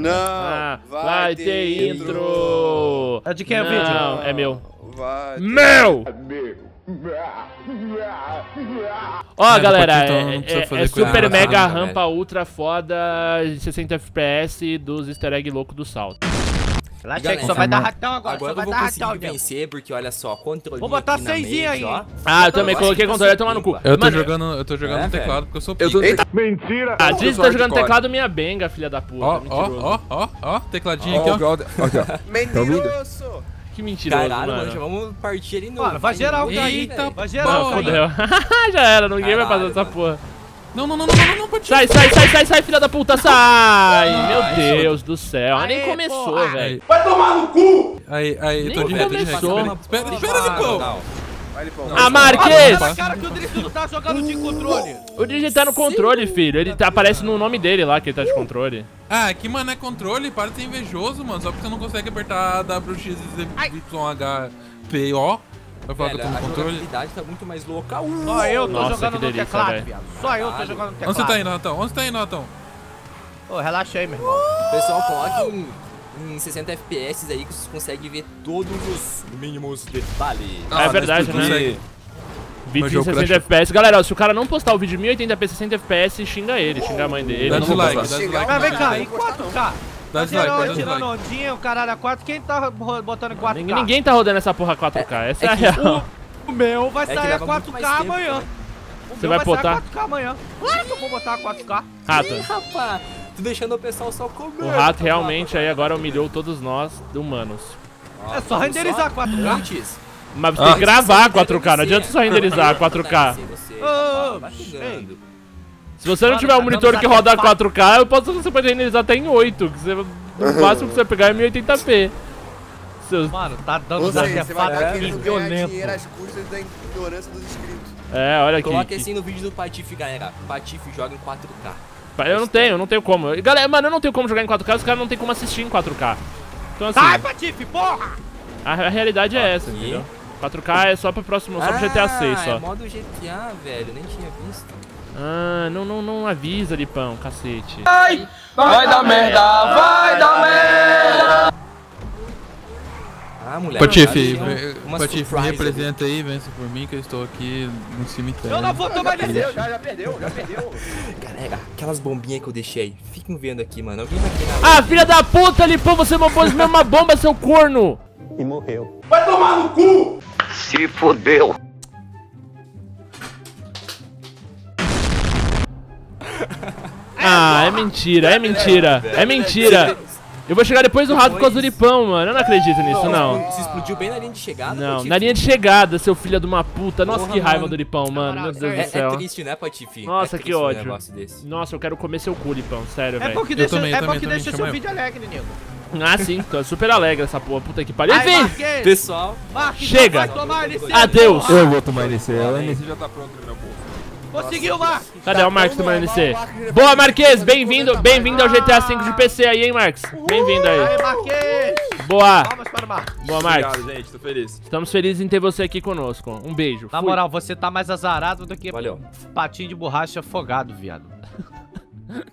Não, Ah, vai, vai ter ter intro. intro. É de quem é o Não, vídeo? é meu. Vai. Meu! Ó, Ah, do galera, Paquito, é, não é- é super mega rampa ultra foda, 60 FPS dos easter egg louco do salto. Relaxa aí que só vai dar ratão agora, Agora só eu vai vou dar conseguir ratão, vencer, porque olha só, controle Vou botar seisinha aí. ó. Ah, eu também coloquei controle, vai tomar no cu. Eu tô jogando, eu tô jogando É, teclado porque eu sou pica. Eita, Ah, diz que tá jogando teclado minha benga, filha da puta. Ó, ó, ó, ó, ó, tecladinho aqui, ó. Mentiroso! Que mentiroso, Caralho, mano, já mano. vamos partir ali no. Mano, vai geral cair. Eita, Vai geral Não, porra. cair. fodeu. Já era, ninguém vai fazer Caralho, essa porra. Não, não, não, não, não, não, pode Sai, sai, sai, sai, sai, filha da puta, sai! Meu Ai, Deus do céu, Aê, nem começou, velho. Aí, aí, Nem tô de ré, tô de começou. Espera, espera, Lipão. não. Vai, Lipão. Ah, cara que o Drito tá jogando de controle. O DJ tá no controle, filho. Ele tá, aparece no nome dele lá que ele tá de controle. Ah, que mano, é controle, para de ser invejoso, mano. Só porque você não consegue apertar WXYHPO. Vai falar que eu Velho, a jogabilidade tá muito mais louca. Uh, Só eu tô Nossa, jogando que no delícia, teclado, velho. viado. Só eu tô Caralho. jogando no teclado. Onde você tá indo, Ratão? Onde você tá indo, Ratão? Ô, relaxa aí, meu irmão. Pessoal, coloque em, em 60 FPS aí que vocês conseguem ver todos os mínimos detalhes. é verdade, né? Vídeo Mas em eu 60 crash- FPS. Galera, ó, se o cara não postar o vídeo em 1080p 60 FPS, xinga ele, xinga a mãe dele. Dá dislike, dá dislike. Mas vem cá, em 4K. Dá Tá dislike, dá tirando, tirando dislike. ondinha, o caralho a 4. Quem tá botando em 4K? Ninguém, ninguém tá rodando essa porra 4K, essa é, a é que real. O meu vai É sair a leva muito 4K mais tempo, amanhã. né? O Você meu vai vai botar? sair a 4K amanhã. Claro que eu vou botar a 4K. Rato. Ih, rapaz, tô deixando o pessoal só comer. O rato realmente aí agora humilhou todos nós humanos. É só renderizar 4K. Antes. Mas você tem que gravar 4K, não adianta só renderizar 4K. Você, Ô, vai pegando. Se você não tiver um tá monitor que roda satisfação. 4K, eu posso, você pode renderizar até em 8. Que você, o máximo que você vai pegar é 1080p. Seus, Mano, tá dando estar aqui querendo ganhar dinheiro às custas da ignorância dos inscritos. é, olha aqui. Coloque que- assim no vídeo do Patife, galera. Patife joga em 4K. Eu não tenho, eu não tenho como. Galera, mano, eu não tenho como jogar em 4K, os caras não tem como assistir em 4K. Então assim, Sai, Patife, porra! a, a realidade é essa, Aqui. entendeu? 4K é só pro próximo, só pro GTA 6 Ah, só. É modo GTA, velho. Nem tinha visto. Ah, não, não, não avisa, Lipão, cacete. Vai dar merda, vai dar merda! Ah, moleque. Patife, Patife, me representa aí, vence por mim que eu estou aqui no cemitério. Eu não vou tomar Perdeu, decisão. já, já perdeu, já perdeu. Galera, aquelas bombinhas que eu deixei. Fiquem vendo aqui, mano. Alguém vai querer Ah, filha da puta, Lipão, você não pôs mesmo uma bomba, seu corno! Se fodeu. Ah, é mentira, é mentira, é mentira. Eu vou chegar depois do rato causa do Lipão, mano. Eu não acredito nisso, não. Você explodiu bem na linha de chegada, Não, Patife? na linha de chegada, seu filho de uma puta. Nossa, Porra, que raiva do Lipão, mano. Meu Deus É, do céu. é triste, né, Patife? Nossa, é que triste um ódio. Nossa, eu quero comer seu cu, Lipão. Sério, É bom velho. que deixa, também, é também, bom que deixa seu eu. vídeo alegre, nego. Ah, sim, tô super alegre essa porra. Puta que pariu. Enfim, Pessoal, Chega. Vai tomar NC, Adeus. Eu vou tomar NC, o NC já tá pronto boca. Conseguiu, Marquês. cadê o Marcos tomando NC? Boa, Marques, bem-vindo, bem-vindo ao GTA V de PC aí, hein, Marcos? Bem-vindo aí. Marquês. Boa, Palmas para o Marquês. boa, Marcos. Obrigado, gente, tô feliz. Estamos felizes em ter você aqui conosco. Um beijo. Na Fui. moral, você tá mais azarado do que valeu. patinho de borracha afogado, viado.